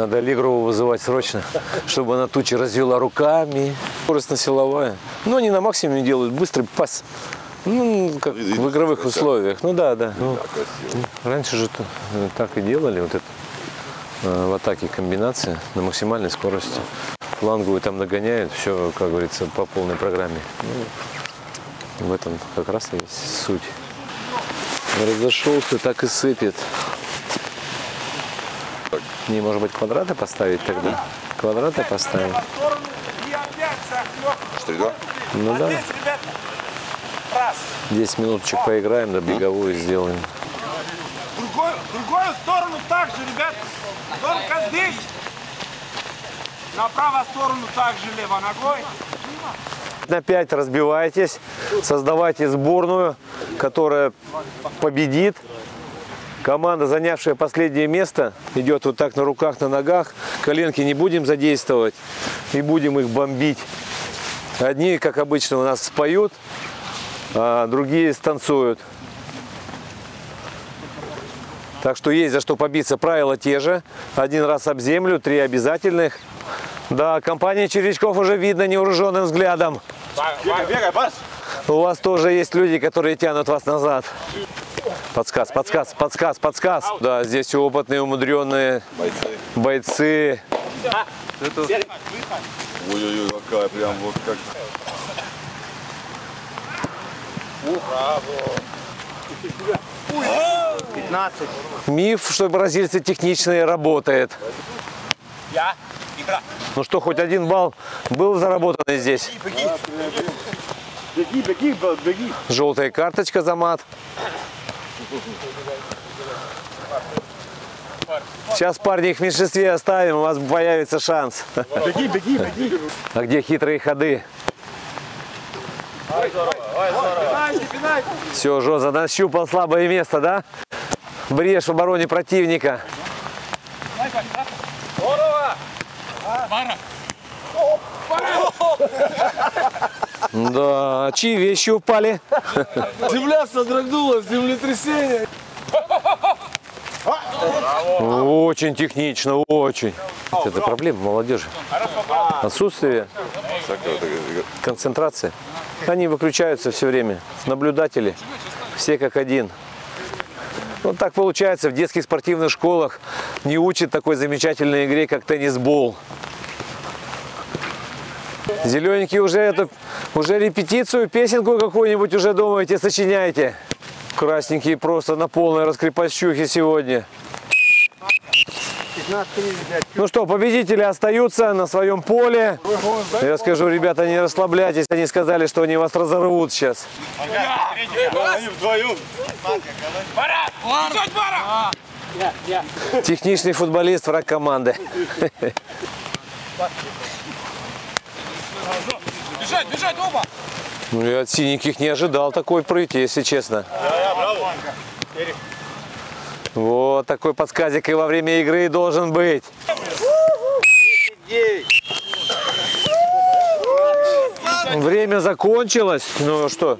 Надо Аллегрову вызывать срочно, чтобы она тучи развела руками. Скоростно-силовая. Но они на максимуме делают быстрый пас. Ну, как в игровых условиях. Ну да, да. Ну, раньше же то- так и делали вот это э, в атаке комбинация на максимальной скорости. Фланговую там нагоняют, все, как говорится, по полной программе. Ну, в этом как раз и есть суть. Разошелся, так и сыпет. Не, может быть, квадраты поставить тогда? Квадраты поставить? Что это? Ну да. Здесь, ребят, раз. 10 минуточек поиграем, да беговую сделаем. Другой, другую сторону также, ребят. Только здесь. На правую сторону также левой ногой. На 5 разбивайтесь, создавайте сборную, которая победит. Команда, занявшая последнее место, идет вот так на руках, на ногах. Коленки не будем задействовать и будем их бомбить. Одни, как обычно, у нас споют, а другие станцуют. Так что есть за что побиться. Правила те же. Один раз об землю, три обязательных. Да, компания червячков уже видно невооруженным взглядом. Бегай, бас. У вас тоже есть люди, которые тянут вас назад. Подсказ, подсказ, подсказ, подсказ. Да, здесь опытные, умудренные бойцы. Ой-ой-ой, какая прям вот как. Миф, что бразильцы техничные, работает. Я. Игра. Ну что, хоть один балл был заработанный здесь. Беги, беги, беги. Желтая карточка за мат. Сейчас парни их в меньшинстве оставим, у вас появится шанс. Беги, беги, беги. А где хитрые ходы? Пинайте, пинайте. Все, Жоза нащупал слабое место, да? Брешь в обороне противника. Здорово. Да, а чьи вещи упали? Земля содрогнулась, землетрясение. Очень технично, очень. Это проблема молодежи. Отсутствие концентрации. Они выключаются все время. Наблюдатели. Все как один. Вот так получается, в детских спортивных школах не учат такой замечательной игре, как теннисбол. Зелененькие уже эту, уже репетицию, песенку какую-нибудь уже думаете, сочиняйте. Красненькие просто на полной раскрепощухе сегодня. Ну что, победители остаются на своем поле. Я скажу, ребята, не расслабляйтесь. Они сказали, что они вас разорвут сейчас. Техничный футболист, враг команды. Бежать, бежать, оба. Ну, я от синеньких не ожидал такой прыти, если честно. Вот такой подсказик и во время игры должен быть. Время закончилось. Ну что?